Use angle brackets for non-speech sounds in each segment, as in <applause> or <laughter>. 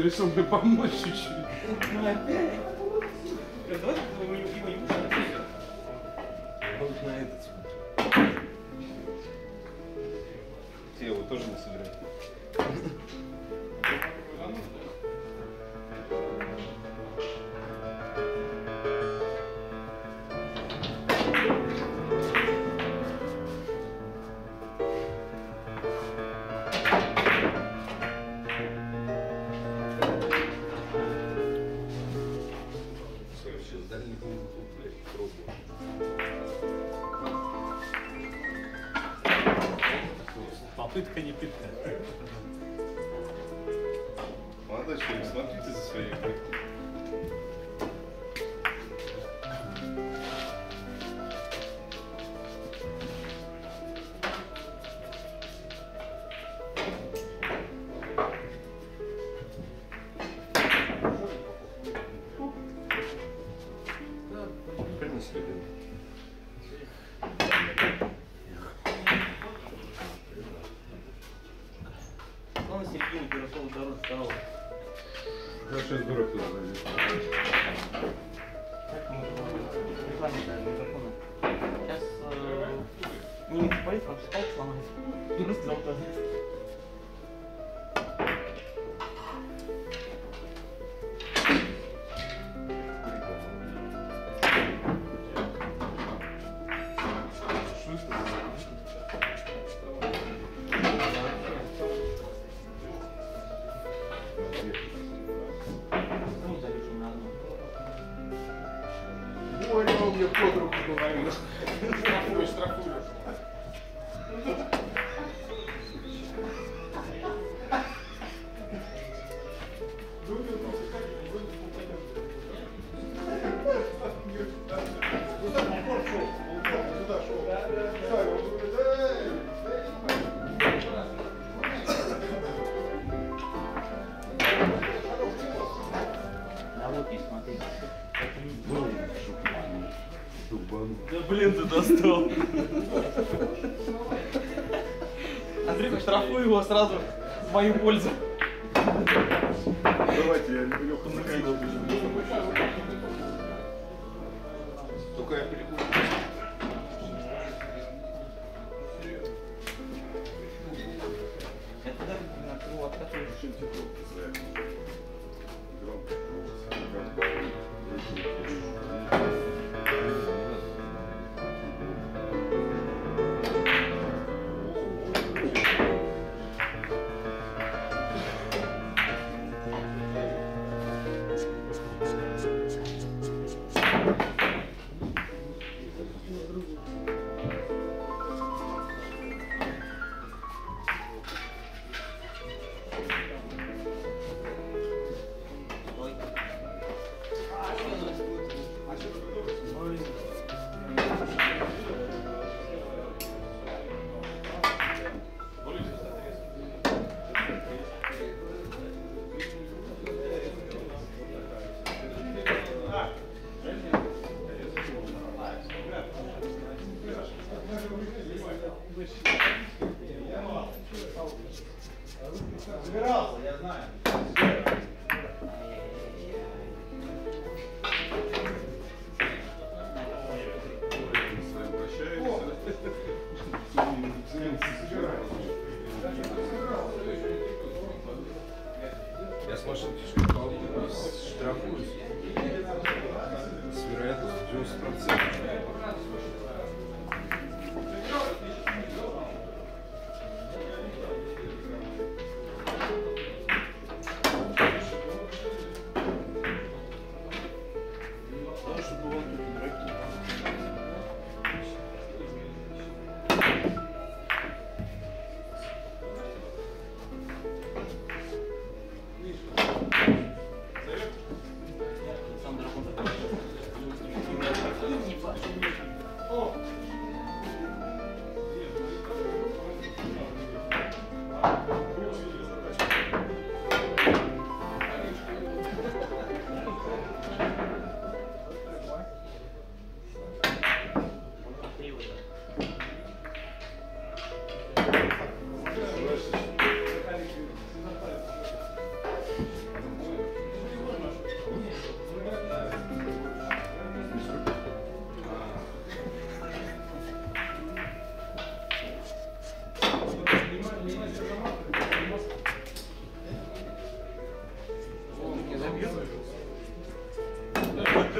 Seleção B para Mochichi. Não é bem. Пытка не пытка. Молодой человек, смотрите за своей попыткой. его сразу в мою пользу. Давайте, я люблю подзаканчивать. Только я перекушу. Это даже не на кого, от которого Громко.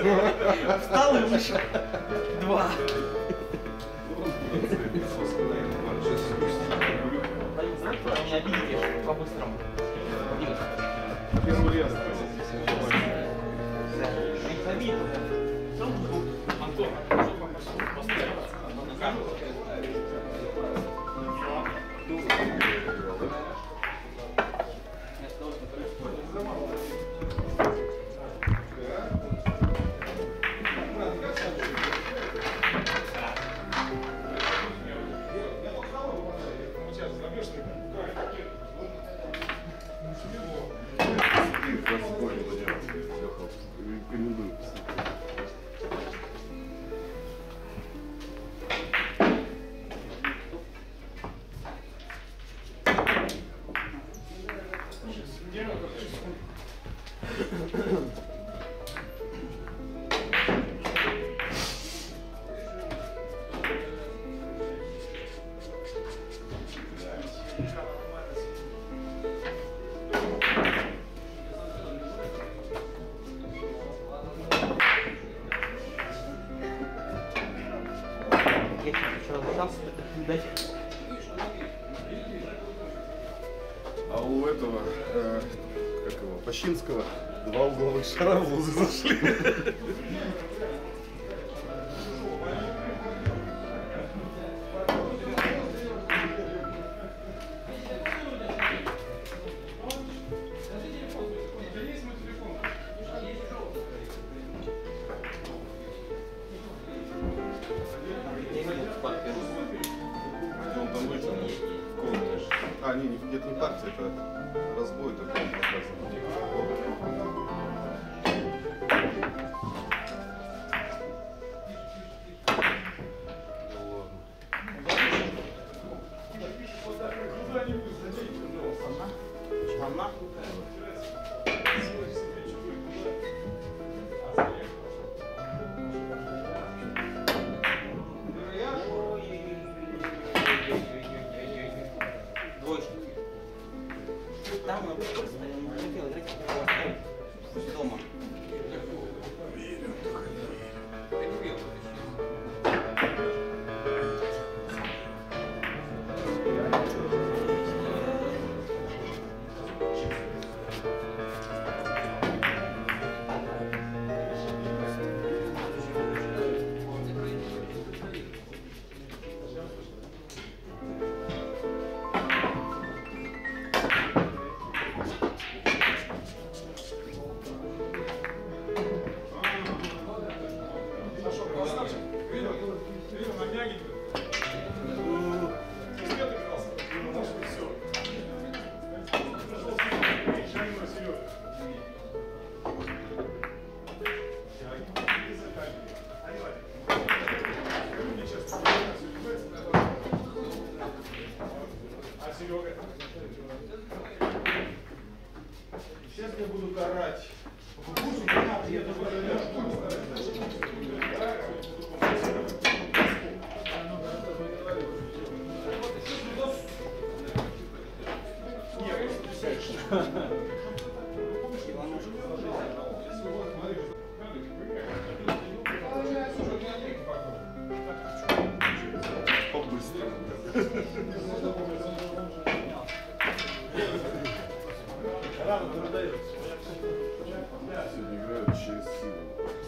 Встал и вышел. Два. Они обидите по-быстрому. Первый раз. пошли. А, не, это не партия, это разбой такой показан. Типа, Сегодня играют через силу.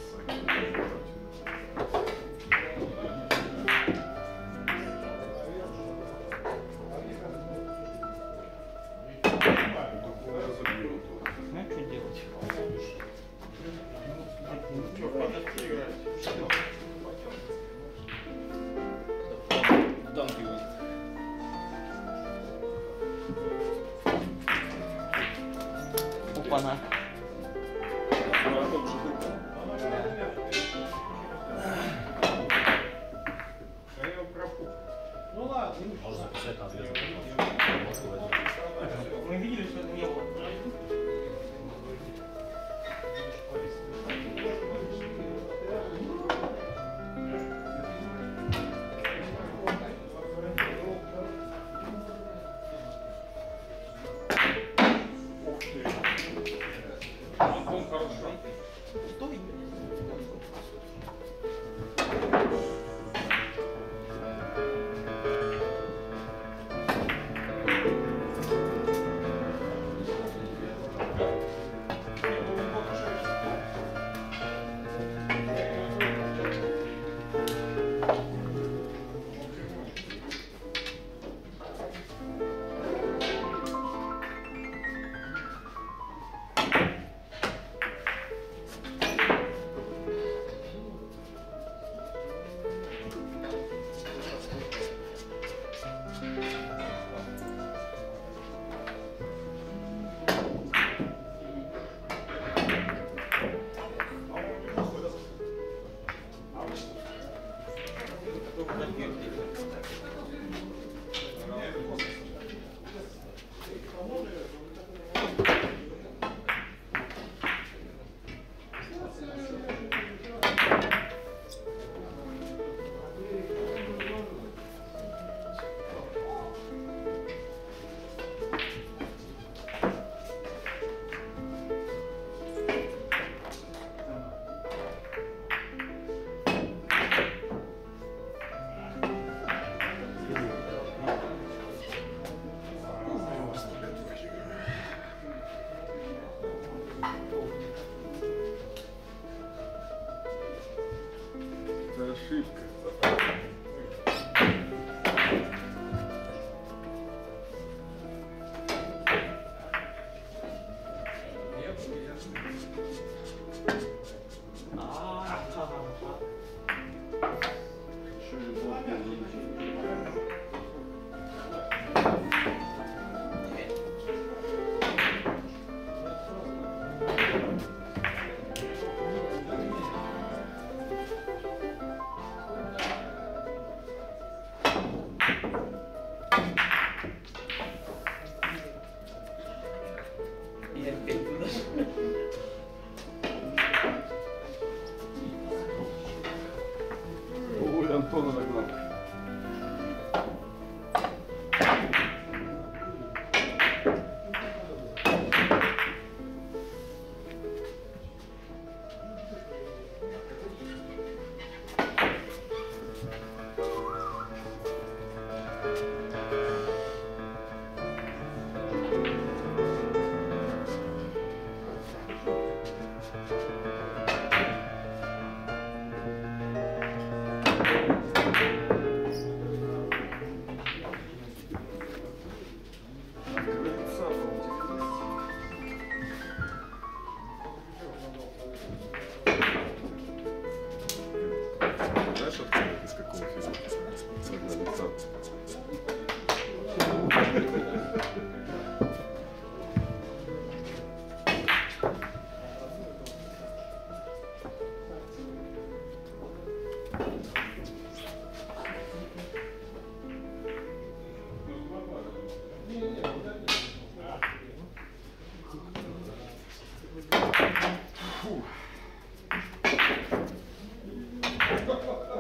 Ха-ха-ха! <laughs>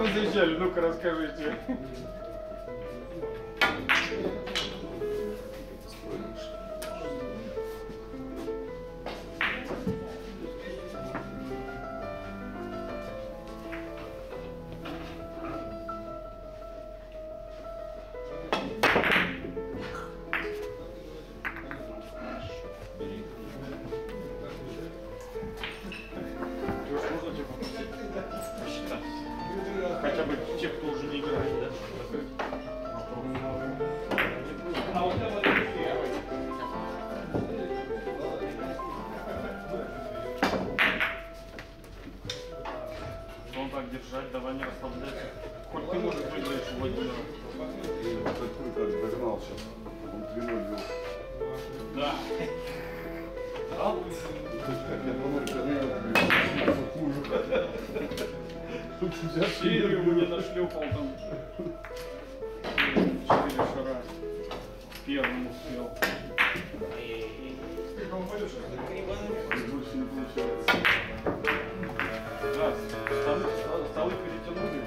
Вы заезжали? Ну-ка расскажите. Четыре шара. Первым успел. Больше не получается. Да, столы, столы перетянули.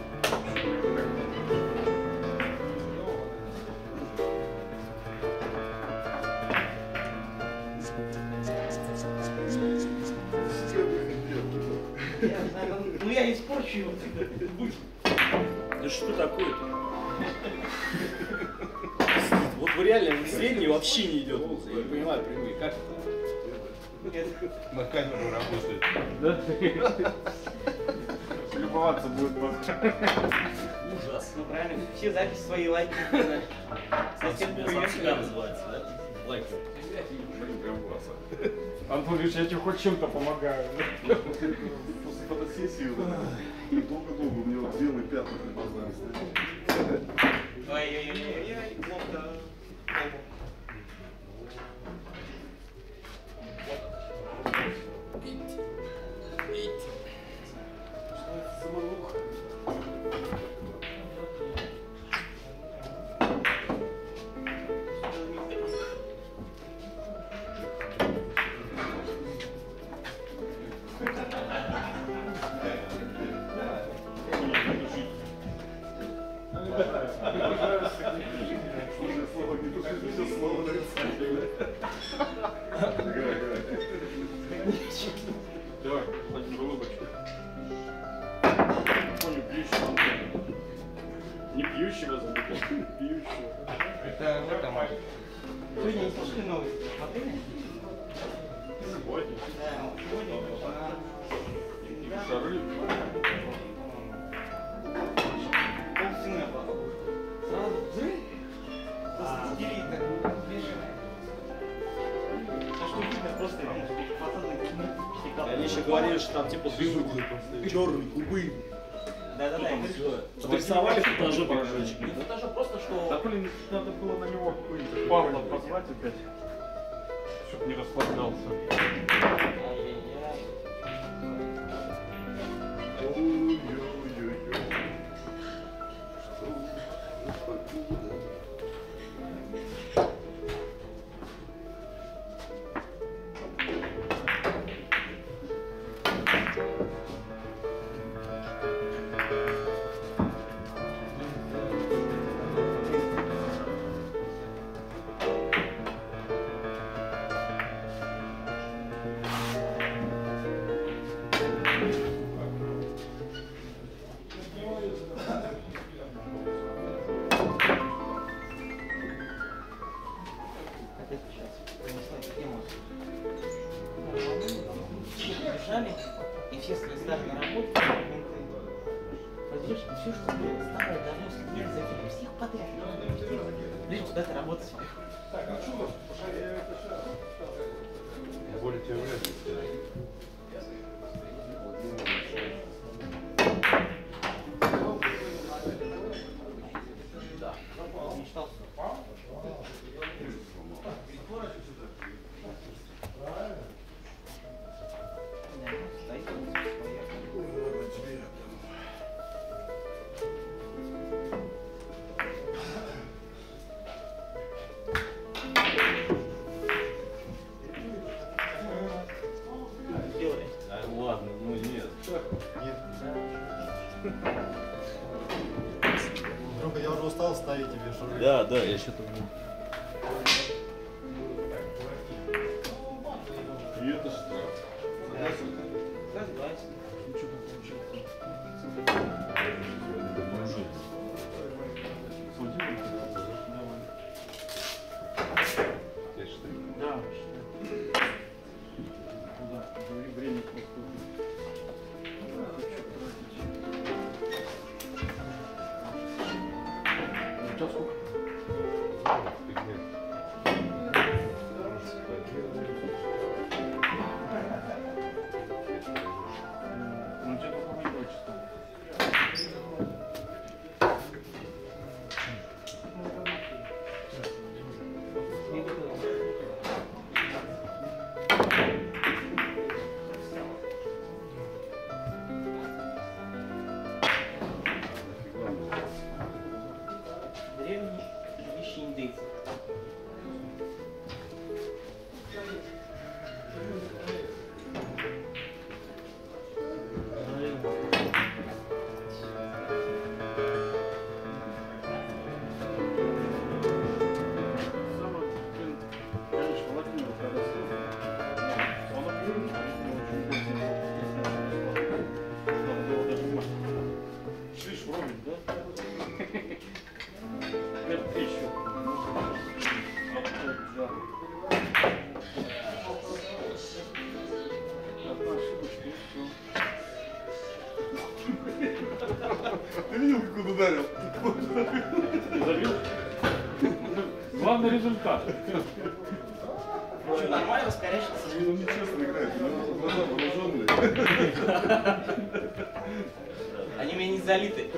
Ну я испорчу его. Будь. Да что такое-то? Вот вы реально вы средний вообще не идет. Я не понимаю, прямые. Как это? На камеру работает. Да? Любоваться будет пока. Ужас. Ну правильно, все записи свои лайки. знаешь. Сам себя, называется, да? Лайк. Прям классно. Антон, видишь, я тебе хоть чем-то помогаю. <laughs> После фотосессии вот долго-долго у меня вот белые пятна на глазах стоят. Ой-ой-ой, плохо. Что там типа дым черный, губы. Да-да-да, что- рисовали футажи покажи. Ну это же просто Да что... блин, надо было на него какой-нибудь Павла позвать опять. Чтоб не расслаблялся. Нет. Только я уже устал ставить тебе шуры. Да, да, я еще тут. словил. Главный результат. Что, нормально раскорячился? Ну, ну нечестно играет, но глаза вооруженные. Они меня не залиты.